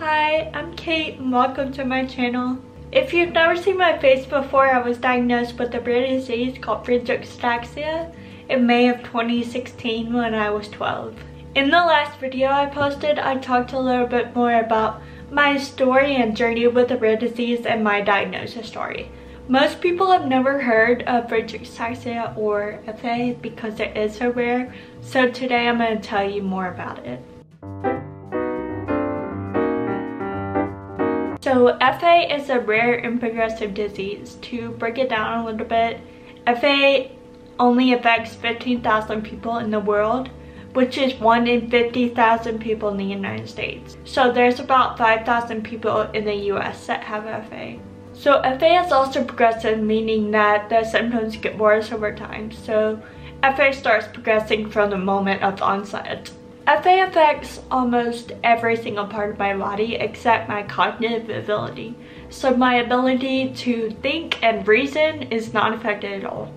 Hi, I'm Kate and welcome to my channel. If you've never seen my face before, I was diagnosed with a rare disease called Friedreich's ataxia in May of 2016 when I was 12. In the last video I posted, I talked a little bit more about my story and journey with the rare disease and my diagnosis story. Most people have never heard of Friedreich's ataxia or FA because it is so rare, so today I'm going to tell you more about it. So FA is a rare and progressive disease. To break it down a little bit, FA only affects 15,000 people in the world, which is 1 in 50,000 people in the United States. So there's about 5,000 people in the US that have FA. So FA is also progressive, meaning that the symptoms get worse over time. So FA starts progressing from the moment of onset. Uh, FA affects almost every single part of my body except my cognitive ability. So my ability to think and reason is not affected at all.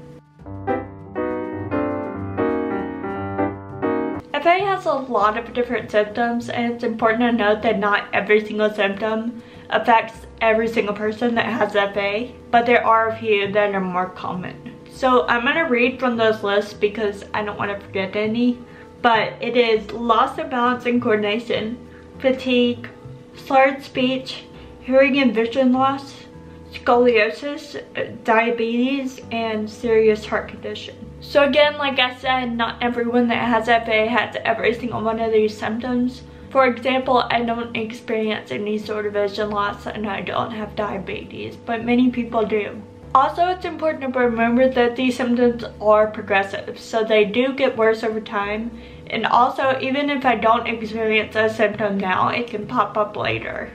FA has a lot of different symptoms and it's important to note that not every single symptom affects every single person that has FA, but there are a few that are more common. So I'm going to read from those lists because I don't want to forget any but it is loss of balance and coordination, fatigue, slurred speech, hearing and vision loss, scoliosis, diabetes, and serious heart condition. So again, like I said, not everyone that has FA has every single one of these symptoms. For example, I don't experience any sort of vision loss and I don't have diabetes, but many people do. Also, it's important to remember that these symptoms are progressive, so they do get worse over time. And also, even if I don't experience a symptom now, it can pop up later.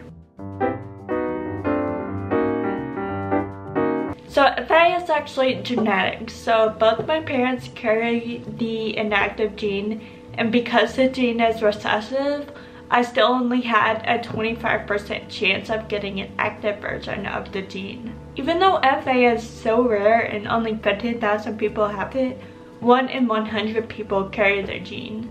So FA is actually genetic. So both my parents carry the inactive gene and because the gene is recessive, I still only had a 25% chance of getting an active version of the gene. Even though FA is so rare and only 15,000 people have it, 1 in 100 people carry the gene.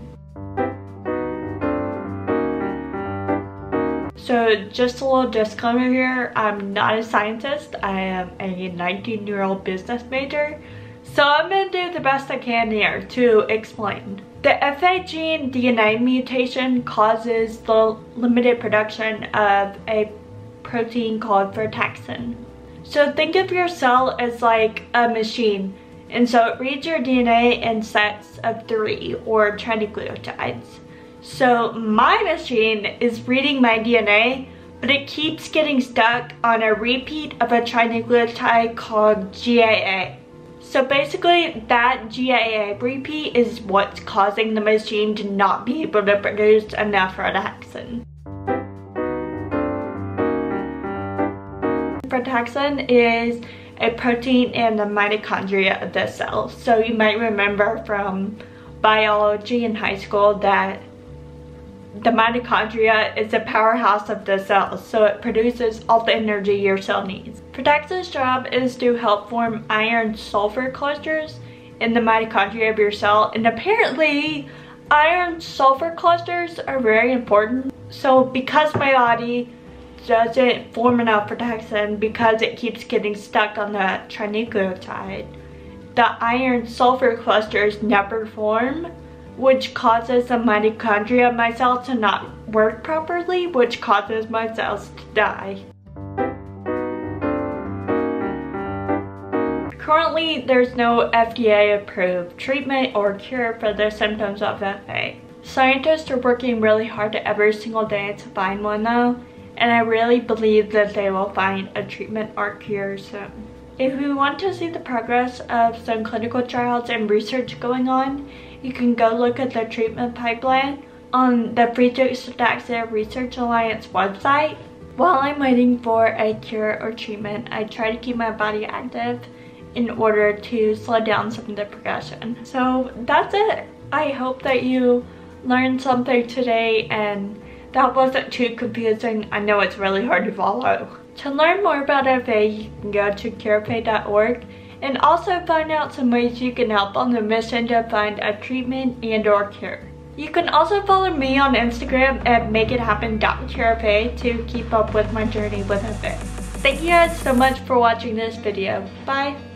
So just a little disclaimer here, I'm not a scientist, I am a 19 year old business major. So I'm to do the best I can here to explain. The FA gene DNA mutation causes the limited production of a protein called frataxin. So think of your cell as like a machine and so it reads your DNA in sets of three or trinucleotides. So my machine is reading my DNA but it keeps getting stuck on a repeat of a trinucleotide called GAA. So basically that GAA repeat is what's causing the machine to not be able to produce enough frataxin. Frataxin is a protein in the mitochondria of the cell. So you might remember from biology in high school that the mitochondria is the powerhouse of the cells, so it produces all the energy your cell needs. Frataxin's job is to help form iron sulfur clusters in the mitochondria of your cell, and apparently iron sulfur clusters are very important. So because my body doesn't form enough frataxin because it keeps getting stuck on the trinucleotide, the iron sulfur clusters never form which causes the mitochondria of my cells to not work properly, which causes my cells to die. Currently, there's no FDA-approved treatment or cure for the symptoms of FA. Scientists are working really hard every single day to find one though, and I really believe that they will find a treatment or cure soon. If you want to see the progress of some clinical trials and research going on, you can go look at the treatment pipeline on the Friedreich's Ataxia Research Alliance website. While I'm waiting for a cure or treatment, I try to keep my body active in order to slow down some of the progression. So that's it. I hope that you learned something today and that wasn't too confusing. I know it's really hard to follow. To learn more about FA, you can go to curefa.org and also find out some ways you can help on the mission to find a treatment and or cure. You can also follow me on Instagram at makeithappen.curefa to keep up with my journey with FA. Thank you guys so much for watching this video. Bye!